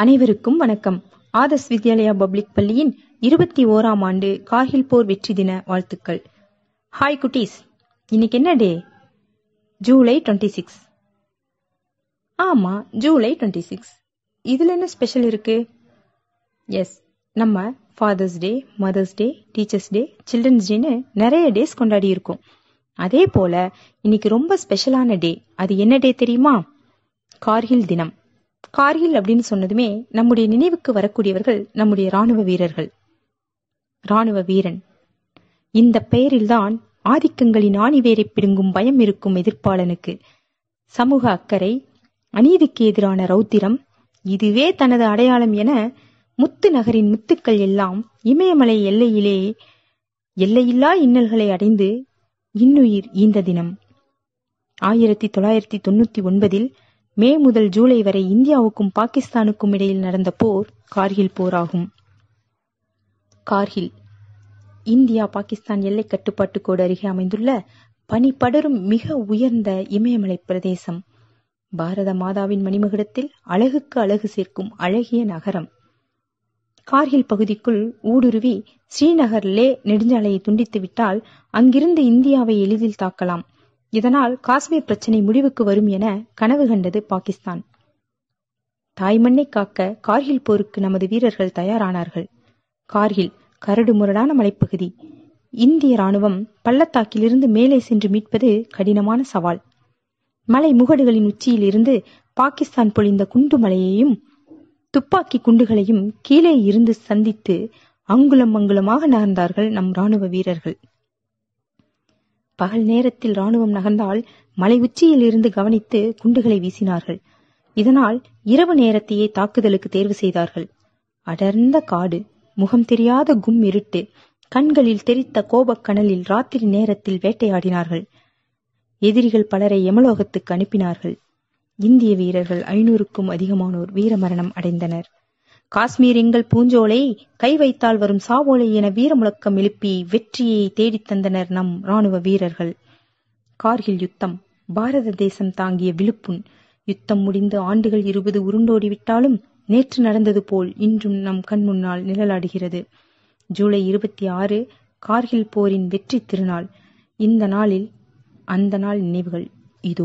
அனைவருக்கும் வணக்கம். ஆதஸ் வித்யாலயா பப்ளிக் பள்ளியின் இருபத்தி ஓராம் ஆண்டு கார்கில் போர் வெற்றி தின வாழ்த்துக்கள். ஹாய் குட்டீஸ். இன்னைக்கு என்ன டே ஜூலை டுவெண்ட்டி சிக்ஸ் ஆமா ஜூலை டுவெண்ட்டி சிக்ஸ் இதுல என்ன ஸ்பெஷல் இருக்கு? எஸ் நம்ம father's day mother's day teachers day children's டேன்னு நிறைய டேஸ் கொண்டாடி இருக்கோம். அதே போல இன்னைக்கு ரொம்ப ஸ்பெஷலான டே அது என்ன டே தெரியுமா? கார்கில் தினம். கார்கில் அப்படின்னு சொன்னதுமே நம்முடைய நினைவுக்கு வரக்கூடியவர்கள் நம்முடைய ராணுவ வீரர்கள். ராணுவ வீரன். இந்த பெயரில்தான் ஆதிக்கங்களின் ஆணிவேரை பிடுங்கும் பயம் இருக்கும் எதிர்ப்பாளனுக்கு சமூக அக்கறை அநீதிக்கு எதிரான ரௌத்திரம் இதுவே தனது அடையாளம் என முத்து நகரின் முத்துக்கள் எல்லாம் இமயமலை எல்லையிலே எல்லையில்லா இன்னல்களை அடைந்து இன்னுயிர் ஈந்த தினம். ஆயிரத்தி தொள்ளாயிரத்தி தொண்ணூத்தி ஒன்பதில் மே முதல் ஜூலை வரை இந்தியாவுக்கும் பாகிஸ்தானுக்கும் இடையில் நடந்த போர் கார்கில் போராகும். கார்கில் இந்தியா பாகிஸ்தான் எல்லை கட்டுப்பாட்டு கோடு அருகே அமைந்துள்ள பனி படரும் மிக உயர்ந்த இமயமலை பிரதேசம். பாரத மாதாவின் மணிமகுடத்தில் அழகுக்கு அழகு சேர்க்கும் அழகிய நகரம். கார்கில் பகுதிக்குள் ஊடுருவி ஸ்ரீநகர் லே நெடுஞ்சாலையை துண்டித்து விட்டால் அங்கிருந்து இந்தியாவை எளிதில் தாக்கலாம். இதனால் காஷ்மீர் பிரச்சினை முடிவுக்கு வரும் என கனவு கண்டது பாகிஸ்தான். தாய்மண்ணை காக்க கார்கில் போருக்கு நமது வீரர்கள் தயாரானார்கள். கார்கில் கரடு முரடான மலைப்பகுதி. இந்திய ராணுவம் பள்ளத்தாக்கிலிருந்து மேலே சென்று மீட்பது கடினமான சவால். மலை முகடுகளின் உச்சியில் இருந்து பாகிஸ்தான் பொழிந்த குண்டு மலையையும் துப்பாக்கி குண்டுகளையும் கீழே இருந்து சந்தித்து அங்குலம் அங்குலமாக நகர்ந்தார்கள் நம் ராணுவ வீரர்கள். பகல் நேரத்தில் ராணுவம் நகர்ந்தால் மலை உச்சியில் இருந்து கவனித்து குண்டுகளை வீசினார்கள். இதனால் இரவு நேரத்தையே தாக்குதலுக்கு தேர்வு செய்தார்கள். அடர்ந்த காடு முகம் தெரியாத கும் இருட்டு கண்களில் தெரித்த கோபக்கணலில் ராத்திரி நேரத்தில் வேட்டையாடினார்கள். எதிரிகள் பலரை யமலோகத்துக்கு அனுப்பினார்கள். இந்திய வீரர்கள் ஐநூறுக்கும் அதிகமானோர் வீரமரணம் அடைந்தனர். காஷ்மீர் எங்கள் பூஞ்சோலை கை வைத்தால் வரும் சாவோலை என வீர முழக்கம் எழுப்பி வெற்றியை தேடித் தந்தனர் நம் ராணுவ வீரர்கள். கார்கில் யுத்தம். பாரத தேசம் தாங்கிய விழுப்புண். யுத்தம் முடிந்து ஆண்டுகள் இருபது உருண்டோடிவிட்டாலும் நேற்று நடந்தது போல் இன்றும் நம் கண் முன்னால் நிழலாடுகிறது. ஜூலை இருபத்தி ஆறு கார்கில் போரின் வெற்றி திருநாள். இந்த நாளில் அந்த நாள் நினைவுகள். இதோ.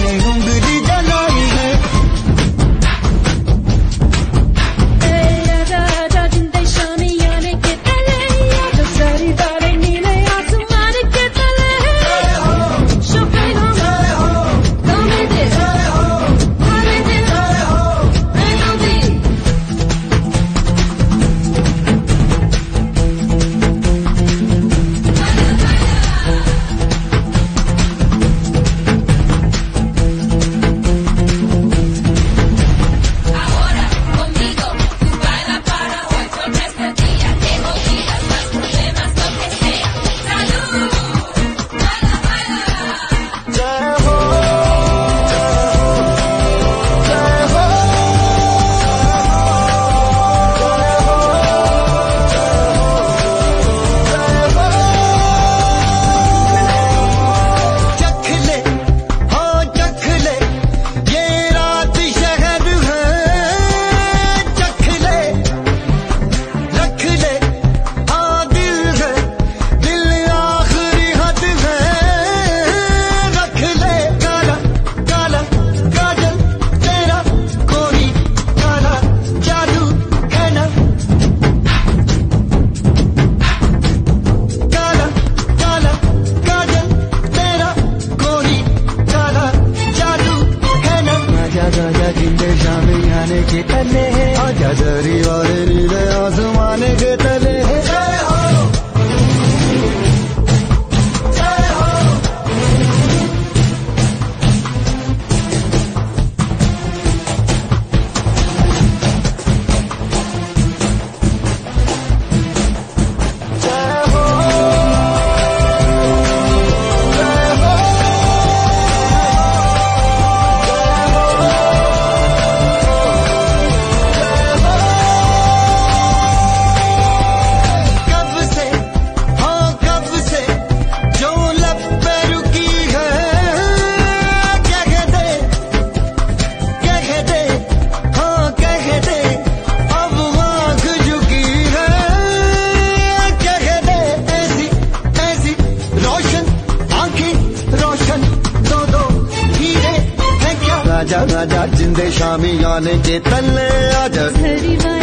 आजा जिंदे शामी आने के तले आजा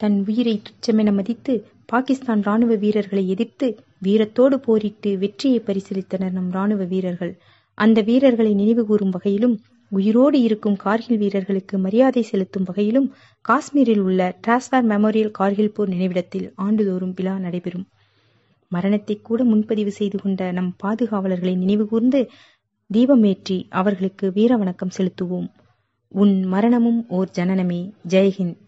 தன் உயிரை துச்சமென மதித்து பாகிஸ்தான் ராணுவ வீரர்களை எதிர்த்து வீரத்தோடு போரிட்டு வெற்றியை பரிசீலித்தனர் நம் ராணுவ வீரர்கள். அந்த வீரர்களை நினைவுகூரும் வகையிலும் உயிரோடு இருக்கும் கார்கில் வீரர்களுக்கு மரியாதை செலுத்தும் வகையிலும் காஷ்மீரில் உள்ள டிராஸ்வார் மெமோரியல் கார்கில் போர் நினைவிடத்தில் ஆண்டுதோறும் விழா நடைபெறும். மரணத்தை கூட முன்பதிவு செய்து கொண்ட நம் பாதுகாவலர்களை நினைவுகூர்ந்து தீபமேற்றி அவர்களுக்கு வீர வணக்கம் செலுத்துவோம். உன் மரணமும் ஓர் ஜனனமே. ஜெய்ஹிந்த்